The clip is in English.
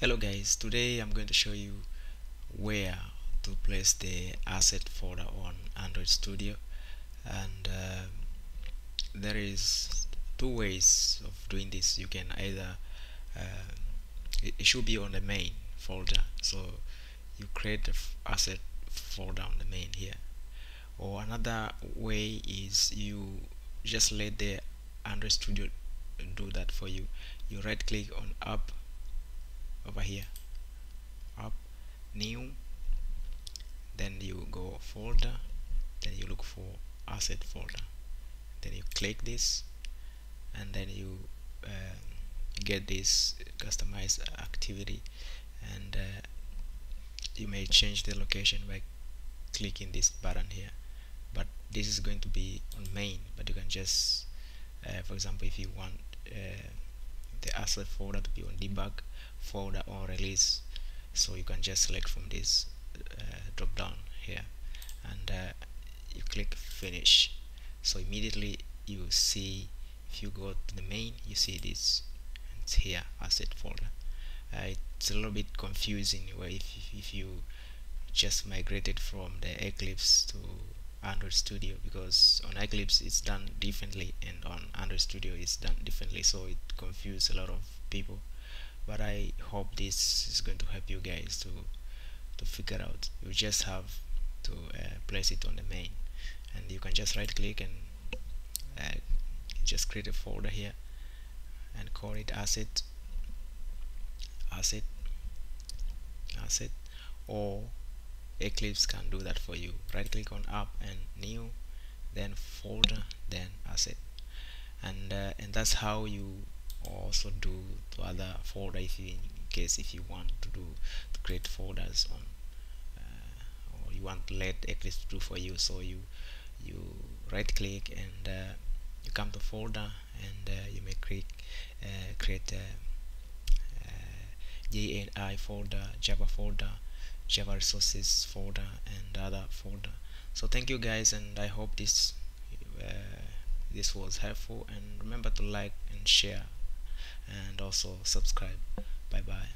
hello guys. Today I'm going to show you where to place the asset folder on Android Studio. And uh, there is two ways of doing this. You can either uh, it, it, should be on the main folder. So you create the asset folder on the main here. Or another way is you just let the Android Studio do that for you. You right click on app over here. Up new then you go folder then you look for asset folder. Then you click this and then you uh, get this customized activity. And uh, you may change the location by clicking this button here. But this is going to be on main but you can just uh, for example if you want uh, asset folder to be on debug folder or release. So you can just select from this uh, drop down here and uh, you click finish. So immediately you see if you go to the main you see this it's here asset folder. Uh, it's a little bit confusing where if, if you just migrated from the Eclipse to Android Studio because on Eclipse it's done differently and on Android Studio it's done differently so it confuses a lot of people. But I hope this is going to help you guys to to figure out. You just have to uh, place it on the main and you can just right click and uh, just create a folder here and call it asset asset asset or Eclipse can do that for you. Right click on app and new then folder then asset. And uh, and that's how you also do to other folder if you in case if you want to do to create folders on uh, or you want to let Eclipse do for you. So you you right click and uh, you come to folder and uh, you may create uh, create a, JNI folder Java folder Java resources folder and other folder. So thank you guys and I hope this uh, this was helpful. And remember to like and share and also subscribe. Bye bye